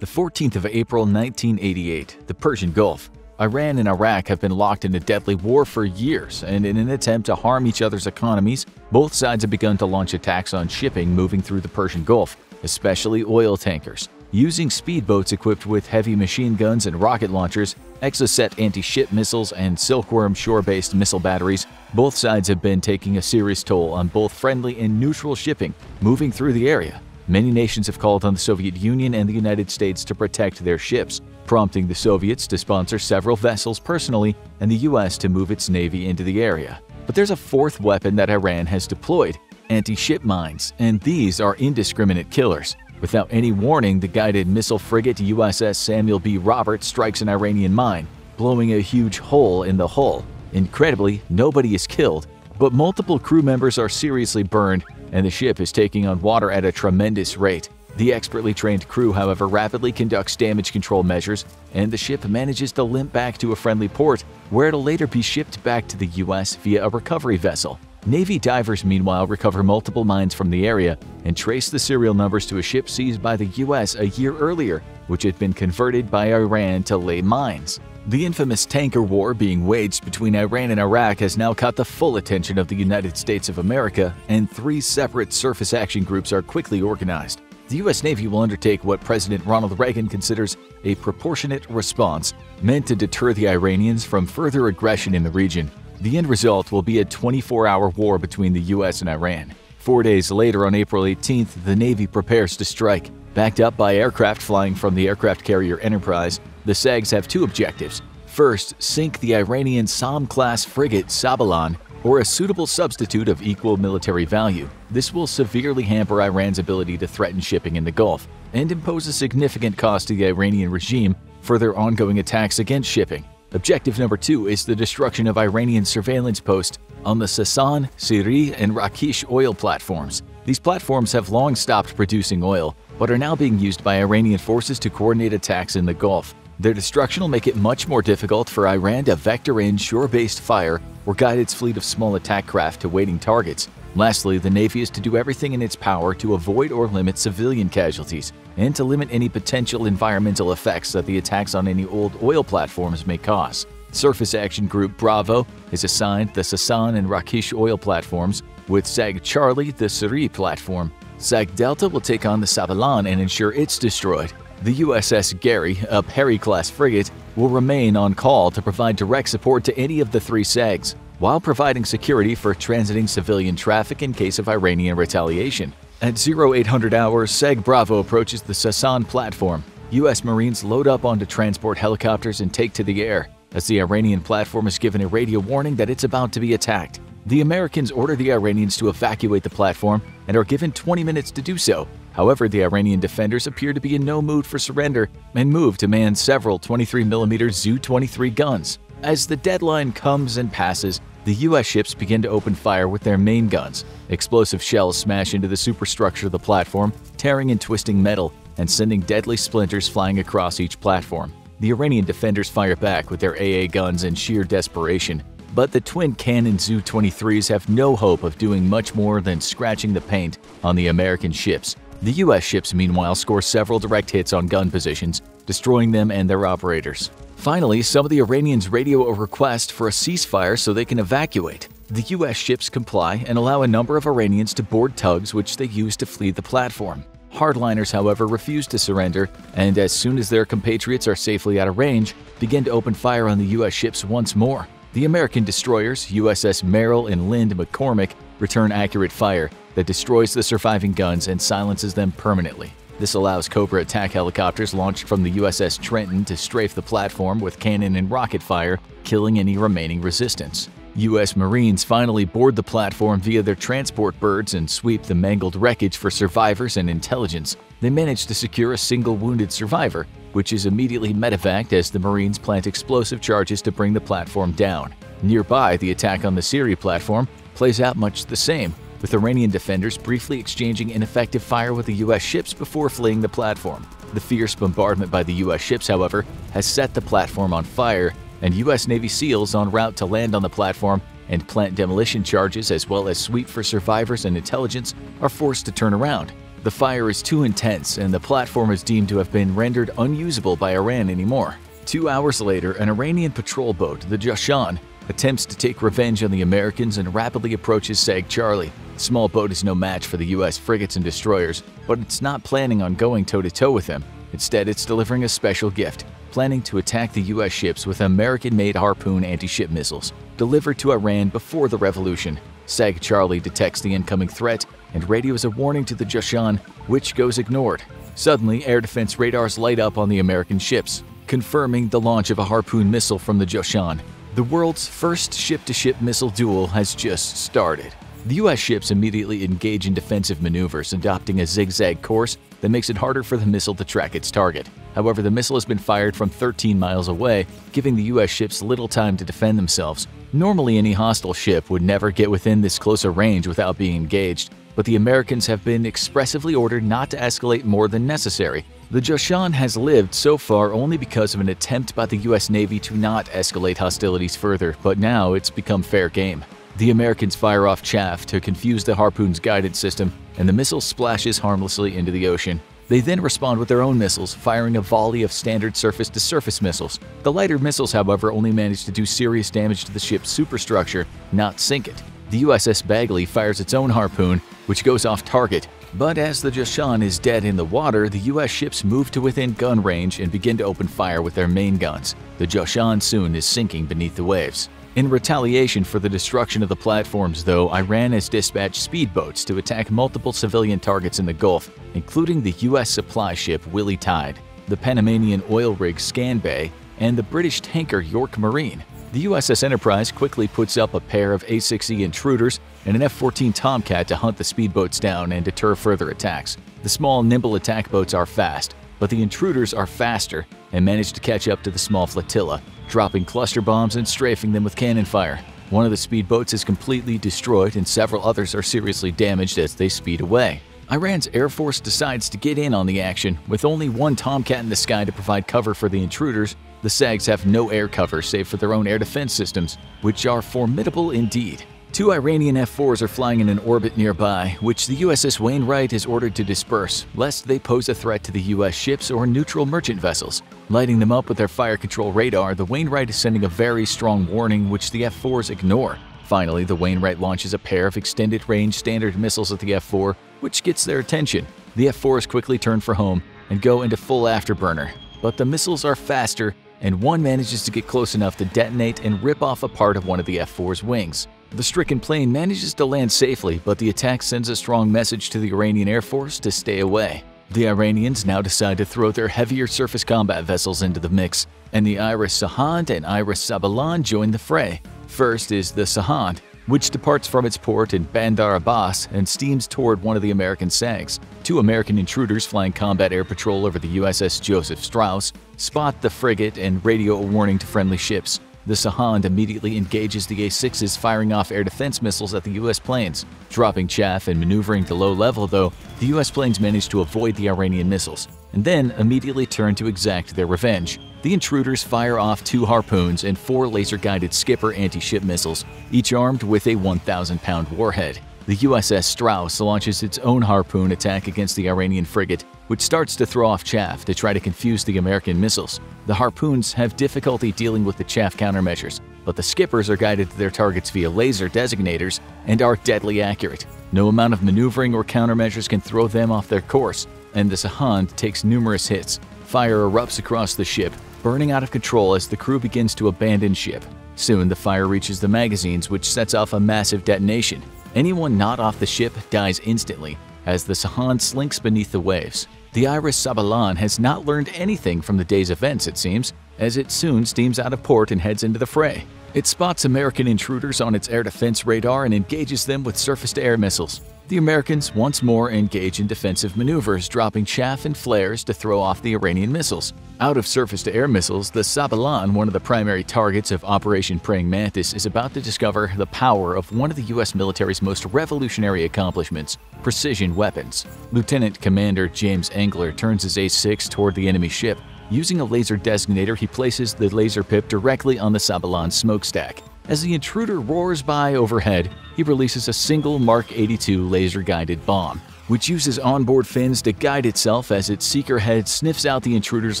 The 14th of April 1988, the Persian Gulf. Iran and Iraq have been locked in a deadly war for years, and in an attempt to harm each other's economies, both sides have begun to launch attacks on shipping moving through the Persian Gulf, especially oil tankers. Using speedboats equipped with heavy machine guns and rocket launchers, Exocet anti-ship missiles, and Silkworm shore-based missile batteries, both sides have been taking a serious toll on both friendly and neutral shipping moving through the area. Many nations have called on the Soviet Union and the United States to protect their ships, prompting the Soviets to sponsor several vessels personally and the US to move its navy into the area. But there's a fourth weapon that Iran has deployed anti-ship mines, and these are indiscriminate killers. Without any warning, the guided missile frigate USS Samuel B. Roberts strikes an Iranian mine, blowing a huge hole in the hull. Incredibly, nobody is killed, but multiple crew members are seriously burned and the ship is taking on water at a tremendous rate. The expertly trained crew, however, rapidly conducts damage control measures, and the ship manages to limp back to a friendly port, where it'll later be shipped back to the U.S. via a recovery vessel. Navy divers, meanwhile, recover multiple mines from the area and trace the serial numbers to a ship seized by the U.S. a year earlier, which had been converted by Iran to lay mines. The infamous tanker war being waged between Iran and Iraq has now caught the full attention of the United States of America, and three separate surface action groups are quickly organized. The U.S. Navy will undertake what President Ronald Reagan considers a proportionate response meant to deter the Iranians from further aggression in the region. The end result will be a 24-hour war between the U.S. and Iran. Four days later, on April 18th, the Navy prepares to strike. Backed up by aircraft flying from the aircraft carrier Enterprise, the SAGs have two objectives. First, sink the Iranian Saam-class frigate Sabalan or a suitable substitute of equal military value. This will severely hamper Iran's ability to threaten shipping in the Gulf and impose a significant cost to the Iranian regime for their ongoing attacks against shipping. Objective number two is the destruction of Iranian surveillance posts on the Sasan, Siri, and Rakish oil platforms. These platforms have long stopped producing oil, but are now being used by Iranian forces to coordinate attacks in the Gulf. Their destruction will make it much more difficult for Iran to vector in shore-based fire or guide its fleet of small attack craft to waiting targets. Lastly, the Navy is to do everything in its power to avoid or limit civilian casualties and to limit any potential environmental effects that the attacks on any old oil platforms may cause. Surface Action Group Bravo is assigned the Sasan and Rakish oil platforms, with SAG Charlie the Siri platform. SAG Delta will take on the Sabalan and ensure it's destroyed. The USS Gary, a Perry-class frigate, will remain on call to provide direct support to any of the three SAGs, while providing security for transiting civilian traffic in case of Iranian retaliation. At 0800 hours, SAG Bravo approaches the Sasan platform. U.S. Marines load up onto transport helicopters and take to the air, as the Iranian platform is given a radio warning that it's about to be attacked. The Americans order the Iranians to evacuate the platform and are given 20 minutes to do so, However, the Iranian defenders appear to be in no mood for surrender and move to man several 23mm Zu-23 guns. As the deadline comes and passes, the U.S. ships begin to open fire with their main guns. Explosive shells smash into the superstructure of the platform, tearing and twisting metal and sending deadly splinters flying across each platform. The Iranian defenders fire back with their AA guns in sheer desperation, but the twin cannon Zu-23s have no hope of doing much more than scratching the paint on the American ships. The US ships meanwhile score several direct hits on gun positions, destroying them and their operators. Finally, some of the Iranians radio a request for a ceasefire so they can evacuate. The US ships comply and allow a number of Iranians to board tugs which they use to flee the platform. Hardliners, however, refuse to surrender, and as soon as their compatriots are safely out of range, begin to open fire on the U.S. ships once more. The American destroyers, USS Merrill and Lynde McCormick, return accurate fire, that destroys the surviving guns and silences them permanently. This allows Cobra attack helicopters launched from the USS Trenton to strafe the platform with cannon and rocket fire, killing any remaining resistance. U.S. Marines finally board the platform via their transport birds and sweep the mangled wreckage for survivors and intelligence. They manage to secure a single wounded survivor, which is immediately medevaced as the Marines plant explosive charges to bring the platform down. Nearby, the attack on the Siri platform plays out much the same, with Iranian defenders briefly exchanging ineffective fire with the U.S. ships before fleeing the platform. The fierce bombardment by the U.S. ships, however, has set the platform on fire, and U.S. Navy SEALs en route to land on the platform and plant demolition charges as well as sweep for survivors and intelligence are forced to turn around. The fire is too intense and the platform is deemed to have been rendered unusable by Iran anymore. Two hours later, an Iranian patrol boat, the Jashan, attempts to take revenge on the Americans and rapidly approaches Sag Charlie. The small boat is no match for the US frigates and destroyers, but it's not planning on going toe-to-toe -to -toe with them. Instead, it's delivering a special gift, planning to attack the US ships with American-made Harpoon anti-ship missiles, delivered to Iran before the revolution. Sag Charlie detects the incoming threat and radios a warning to the Jashan, which goes ignored. Suddenly, air defense radars light up on the American ships, confirming the launch of a Harpoon missile from the Jashan. The world's first ship-to-ship -ship missile duel has just started. The US ships immediately engage in defensive maneuvers, adopting a zigzag course that makes it harder for the missile to track its target. However, the missile has been fired from 13 miles away, giving the US ships little time to defend themselves. Normally, any hostile ship would never get within this close a range without being engaged, but the Americans have been expressively ordered not to escalate more than necessary. The Jashan has lived so far only because of an attempt by the US Navy to not escalate hostilities further, but now it's become fair game. The Americans fire off chaff to confuse the Harpoon's guidance system, and the missile splashes harmlessly into the ocean. They then respond with their own missiles, firing a volley of standard surface-to-surface -surface missiles. The lighter missiles, however, only manage to do serious damage to the ship's superstructure, not sink it. The USS Bagley fires its own harpoon, which goes off target, but as the Jashan is dead in the water, the US ships move to within gun range and begin to open fire with their main guns. The Jashan soon is sinking beneath the waves. In retaliation for the destruction of the platforms, though, Iran has dispatched speedboats to attack multiple civilian targets in the Gulf, including the U.S. supply ship Willi Tide, the Panamanian oil rig Scanbay, and the British tanker York Marine. The USS Enterprise quickly puts up a pair of A-6E intruders and an F-14 Tomcat to hunt the speedboats down and deter further attacks. The small, nimble attack boats are fast, but the intruders are faster and manage to catch up to the small flotilla, dropping cluster bombs and strafing them with cannon fire. One of the speedboats is completely destroyed and several others are seriously damaged as they speed away. Iran's Air Force decides to get in on the action. With only one Tomcat in the sky to provide cover for the intruders, the SAGs have no air cover save for their own air defense systems, which are formidable indeed. Two Iranian F-4s are flying in an orbit nearby, which the USS Wainwright is ordered to disperse, lest they pose a threat to the US ships or neutral merchant vessels. Lighting them up with their fire control radar, the Wainwright is sending a very strong warning which the F-4s ignore. Finally, the Wainwright launches a pair of extended-range standard missiles at the F-4, which gets their attention. The F-4s quickly turn for home and go into full afterburner, but the missiles are faster and one manages to get close enough to detonate and rip off a part of one of the F-4's wings. The stricken plane manages to land safely, but the attack sends a strong message to the Iranian Air Force to stay away. The Iranians now decide to throw their heavier surface combat vessels into the mix, and the Iris Sahand and Iris Sabalan join the fray. First is the Sahand, which departs from its port in Bandar Abbas and steams toward one of the American SAGs. Two American intruders flying combat air patrol over the USS Joseph Strauss spot the frigate and radio a warning to friendly ships. The Sahand immediately engages the A-6s firing off air defense missiles at the U.S. planes. Dropping chaff and maneuvering to low level, though, the U.S. planes manage to avoid the Iranian missiles, and then immediately turn to exact their revenge. The intruders fire off two harpoons and four laser-guided Skipper anti-ship missiles, each armed with a 1,000-pound warhead. The USS Strauss launches its own harpoon attack against the Iranian frigate, which starts to throw off chaff to try to confuse the American missiles. The harpoons have difficulty dealing with the chaff countermeasures, but the skippers are guided to their targets via laser designators and are deadly accurate. No amount of maneuvering or countermeasures can throw them off their course, and the Sahand takes numerous hits. Fire erupts across the ship, burning out of control as the crew begins to abandon ship. Soon the fire reaches the magazines, which sets off a massive detonation. Anyone not off the ship dies instantly as the Sahand slinks beneath the waves. The Iris Sabalan has not learned anything from the day's events, it seems, as it soon steams out of port and heads into the fray. It spots American intruders on its air defense radar and engages them with surface-to-air missiles. The Americans once more engage in defensive maneuvers, dropping chaff and flares to throw off the Iranian missiles. Out of surface-to-air missiles, the Sabalan, one of the primary targets of Operation Praying Mantis, is about to discover the power of one of the U.S. military's most revolutionary accomplishments, precision weapons. Lieutenant Commander James Engler turns his A-6 toward the enemy ship. Using a laser designator, he places the laser pip directly on the Sabalan smokestack. As the intruder roars by overhead, he releases a single Mark 82 laser-guided bomb. which uses onboard fins to guide itself as its seeker head sniffs out the intruder's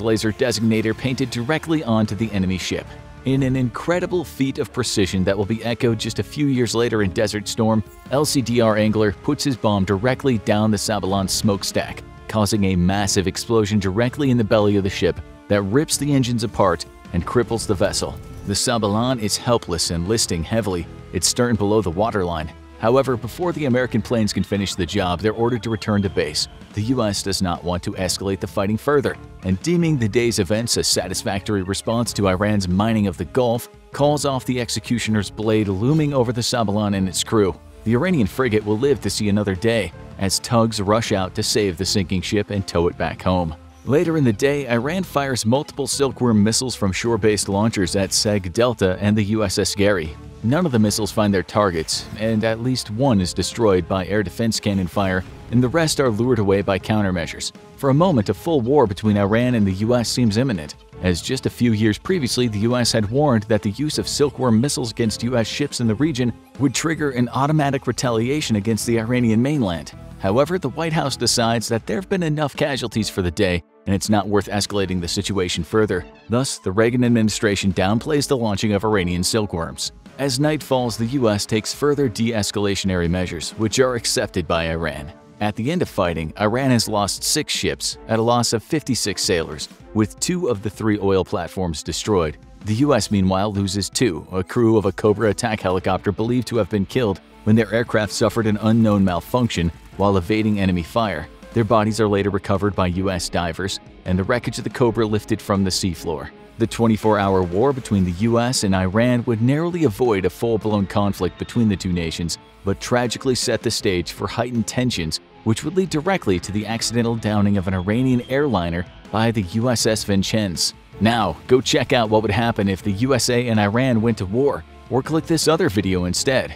laser designator painted directly onto the enemy ship. In an incredible feat of precision that will be echoed just a few years later in Desert Storm, LCDR Engler puts his bomb directly down the Sabalan's smokestack, causing a massive explosion directly in the belly of the ship that rips the engines apart and cripples the vessel. The Sabalan is helpless and listing heavily, its stern below the waterline. However, before the American planes can finish the job, they're ordered to return to base. The US does not want to escalate the fighting further, and deeming the day's events a satisfactory response to Iran's mining of the Gulf, calls off the executioner's blade looming over the Sabalan and its crew. The Iranian frigate will live to see another day, as tugs rush out to save the sinking ship and tow it back home. Later in the day, Iran fires multiple Silkworm missiles from shore-based launchers at SAG Delta and the USS Gary, None of the missiles find their targets, and at least one is destroyed by air defense cannon fire, and the rest are lured away by countermeasures. For a moment, a full war between Iran and the US seems imminent, as just a few years previously the US had warned that the use of Silkworm missiles against US ships in the region would trigger an automatic retaliation against the Iranian mainland. However, the White House decides that there have been enough casualties for the day and it's not worth escalating the situation further. Thus, the Reagan administration downplays the launching of Iranian silkworms. As night falls, the US takes further de-escalationary measures, which are accepted by Iran. At the end of fighting, Iran has lost six ships at a loss of 56 sailors, with two of the three oil platforms destroyed. The US meanwhile loses two, a crew of a Cobra attack helicopter believed to have been killed when their aircraft suffered an unknown malfunction while evading enemy fire. Their bodies are later recovered by US divers, and the wreckage of the Cobra lifted from the seafloor. The 24-hour war between the US and Iran would narrowly avoid a full-blown conflict between the two nations, but tragically set the stage for heightened tensions which would lead directly to the accidental downing of an Iranian airliner by the USS Vincennes. Now, go check out what would happen if the USA and Iran went to war, or click this other video instead.